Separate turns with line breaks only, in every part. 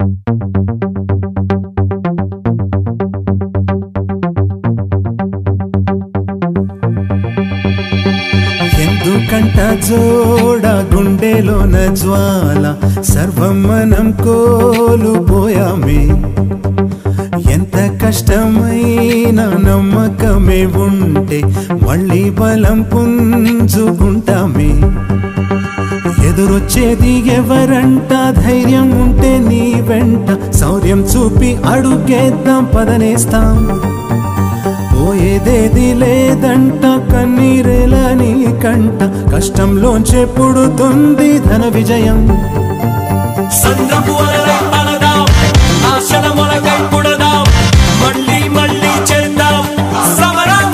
ఎందుకంట జోడ గుండెలోన జ్వాల సర్వం మనం కోలుపోయామే. ఎంత కష్టమైన నమ్మకమే ఉంటే మళ్ళీ బలం పుంజుకుంటామే. ఎదురొచ్చేది ఎవరంట? ధైర్యం ఉంటే నీ వెంట. శౌర్యం చూపి అడుగేద్దాం పదనేస్తాం. పోయేదేది లేదంట కన్నీరేల నీ కంట. కష్టంలోంచే పుడుతుంది ధన విజయం.
సంద్రపు ఆశల మొలకై పుడదాం మళ్ళీ మళ్ళీ చేద్దాం సమరం!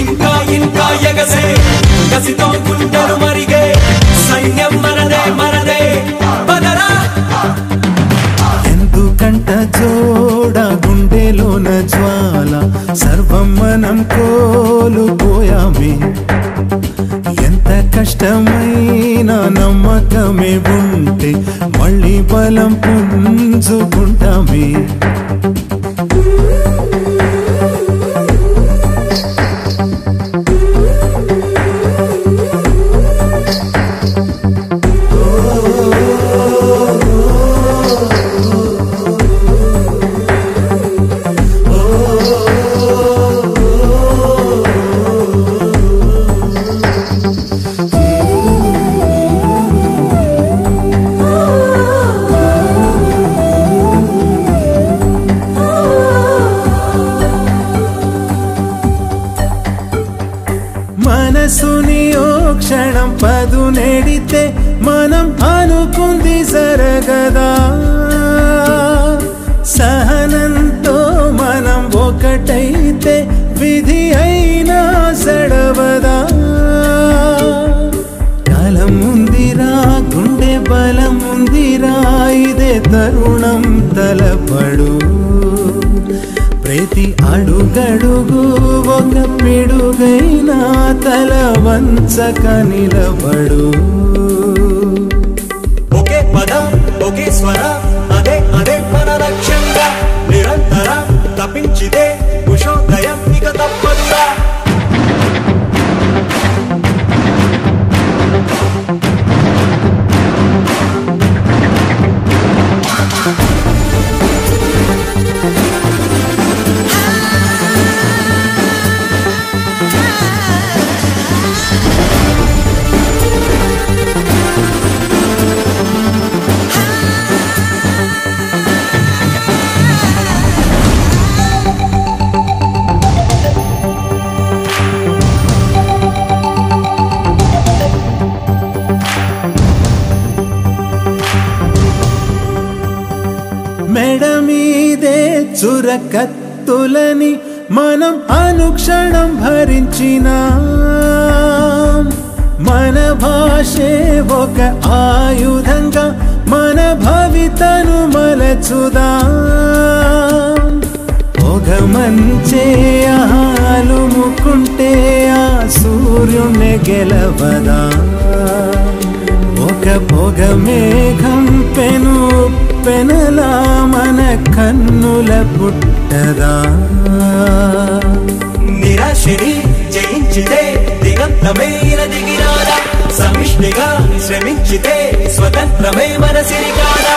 ఇంకా ఇంకా ఎగసే కసితో గుండెలు
మరి జ్వాల సర్వం మనం కోలుపోయామే. ఎంత కష్టమైన నమ్మకమే ఉంటే మళ్ళీ బలం పుంజుకుంటామే. మనసుని ఓ క్షణం పదు నెడితే మనం అనుకుంది జరగదా? సహనంతో మనం ఒకటైతే విధి అయినా సడవదా కాలం ఉందిరా గుండె బలం ఉందిరా ఇదే తరుణం తలపడు. ప్రతి అడుగడుగు ఒక పిడుగైనా తల వంచక నిలబడు.
ఒకే పదం ఒకే స్వర అదే అదే మన లక్ష్యంగా. నిరంతర తప్పించితే
మెడ మీదే చురకత్తులని మనం అనుక్షణం భరించిన. మన భాషే ఒక ఆయుధంగా మన భవితను మలచుదా. ఒక మంచే ఆలుముకుంటే ఆ సూర్యుణ్ణి గెలవదా. ఒక పొగ మేఘం పెను పెనలా మన కన్నుల పుట్టదా
నిరాశని జయించితే దిగంతమైన దిగిరాదా. సమిష్టిగా శ్రమించితే స్వతంత్రమే మన సిరిగాడా